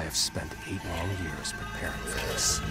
I have spent eight long years preparing for this.